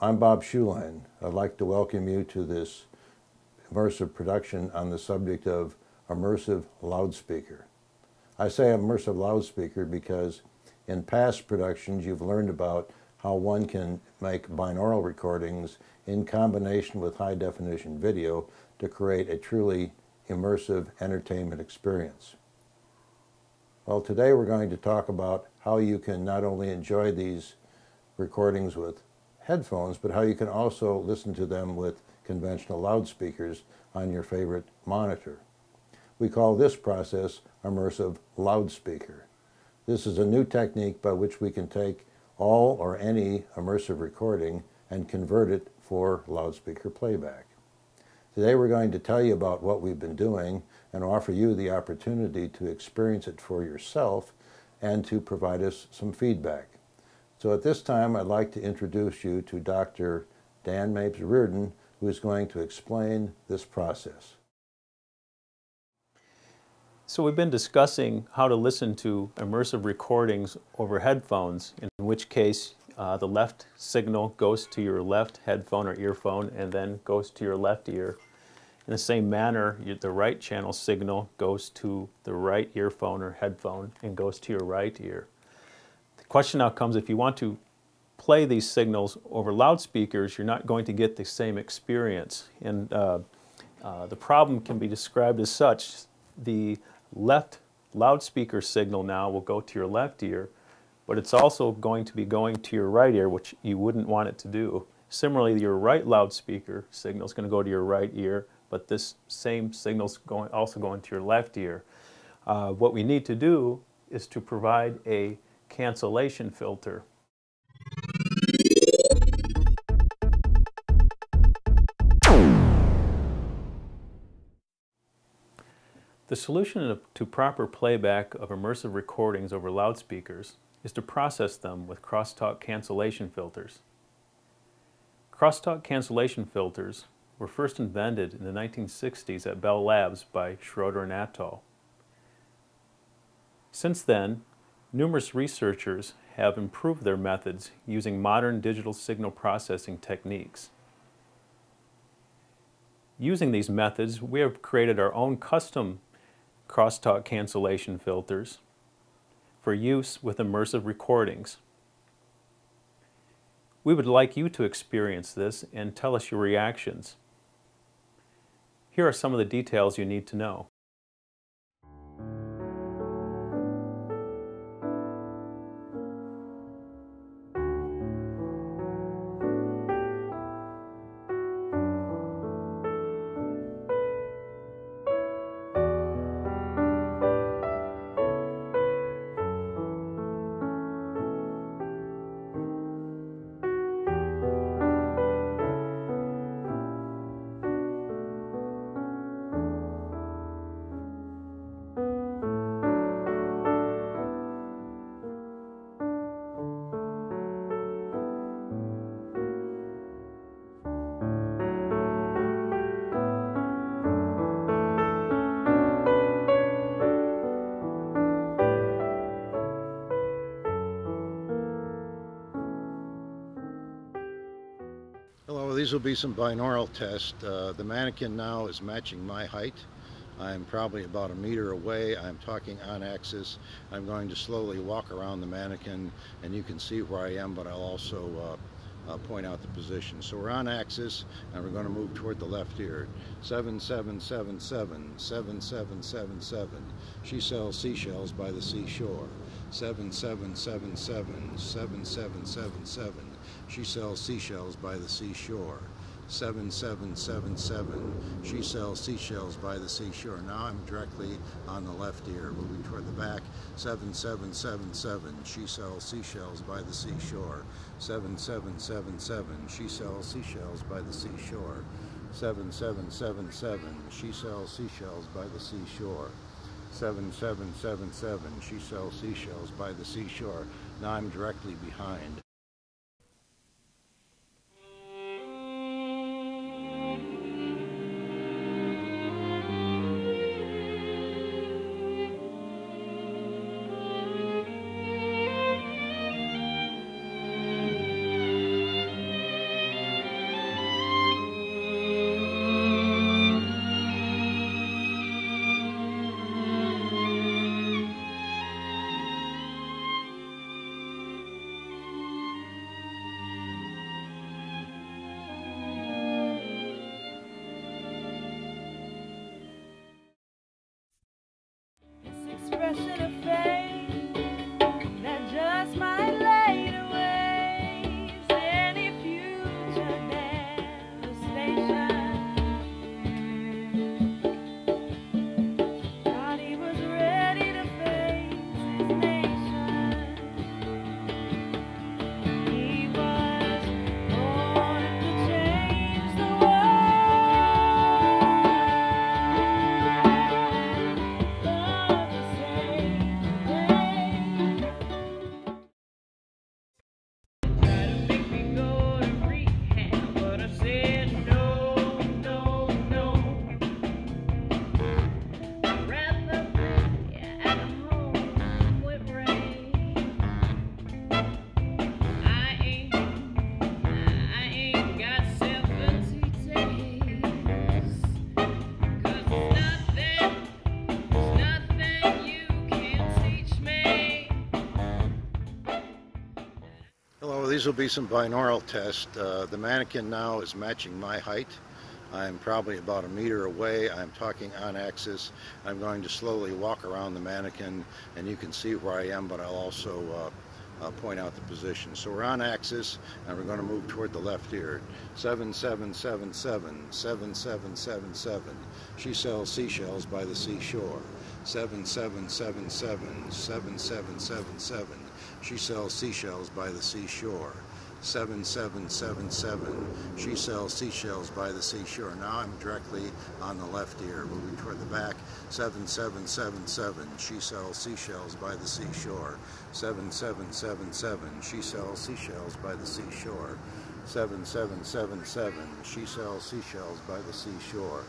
I'm Bob Schulein. I'd like to welcome you to this immersive production on the subject of immersive loudspeaker. I say immersive loudspeaker because in past productions you've learned about how one can make binaural recordings in combination with high definition video to create a truly immersive entertainment experience. Well today we're going to talk about how you can not only enjoy these recordings with headphones, but how you can also listen to them with conventional loudspeakers on your favorite monitor. We call this process immersive loudspeaker. This is a new technique by which we can take all or any immersive recording and convert it for loudspeaker playback. Today we're going to tell you about what we've been doing and offer you the opportunity to experience it for yourself and to provide us some feedback. So at this time, I'd like to introduce you to Dr. Dan Mapes Riordan, who is going to explain this process. So we've been discussing how to listen to immersive recordings over headphones, in which case uh, the left signal goes to your left headphone or earphone and then goes to your left ear. In the same manner, the right channel signal goes to the right earphone or headphone and goes to your right ear question now comes if you want to play these signals over loudspeakers, you're not going to get the same experience. And uh, uh, the problem can be described as such. The left loudspeaker signal now will go to your left ear, but it's also going to be going to your right ear, which you wouldn't want it to do. Similarly, your right loudspeaker signal is going to go to your right ear, but this same signal is going, also going to your left ear. Uh, what we need to do is to provide a cancellation filter. The solution to proper playback of immersive recordings over loudspeakers is to process them with crosstalk cancellation filters. Crosstalk cancellation filters were first invented in the 1960s at Bell Labs by Schroeder and Atal. Since then, Numerous researchers have improved their methods using modern digital signal processing techniques. Using these methods, we have created our own custom crosstalk cancellation filters for use with immersive recordings. We would like you to experience this and tell us your reactions. Here are some of the details you need to know. These will be some binaural tests. Uh, the mannequin now is matching my height. I'm probably about a meter away. I'm talking on axis. I'm going to slowly walk around the mannequin and you can see where I am, but I'll also uh, uh, point out the position. So we're on axis and we're going to move toward the left ear. 7777, 7777. She sells seashells by the seashore. 7777, 7777. She sells seashells by the seashore. 7777. She sells seashells by the seashore. Now I'm directly on the left ear, moving toward the back. 7777. She sells seashells by the seashore. 7777. She sells seashells by the seashore. 7777. She sells seashells by the seashore. 7777. She sells seashells by the seashore. Now I'm directly behind. These will be some binaural tests. Uh, the mannequin now is matching my height. I'm probably about a meter away. I'm talking on axis. I'm going to slowly walk around the mannequin and you can see where I am, but I'll also uh, uh, point out the position. So we're on axis and we're going to move toward the left ear. 7777, 7777. She sells seashells by the seashore. 7777, 7777. She sells seashells by the seashore. 7777. She sells seashells by the seashore. Now I'm directly on the left ear, moving toward the back. 7777. She sells seashells by the seashore. 7777. She sells seashells by the seashore. 7777. She sells seashells by the seashore.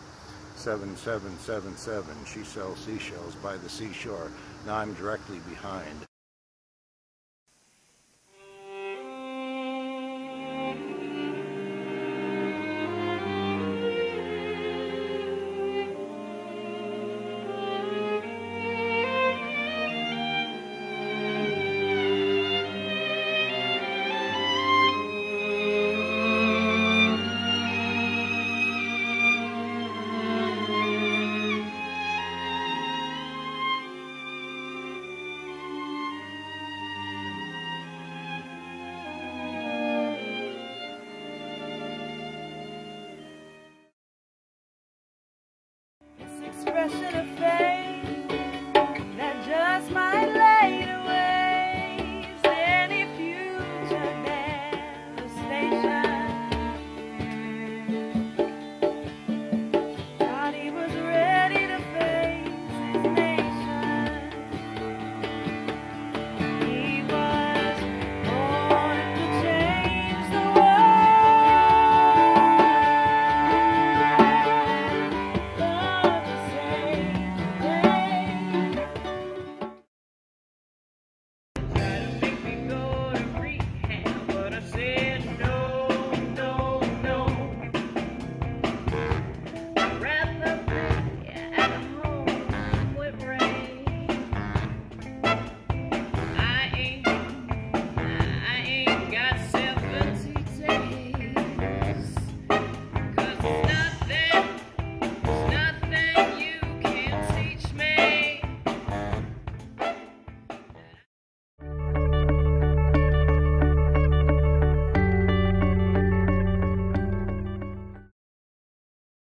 7777. She sells seashells by the seashore. Now I'm directly behind. I should've.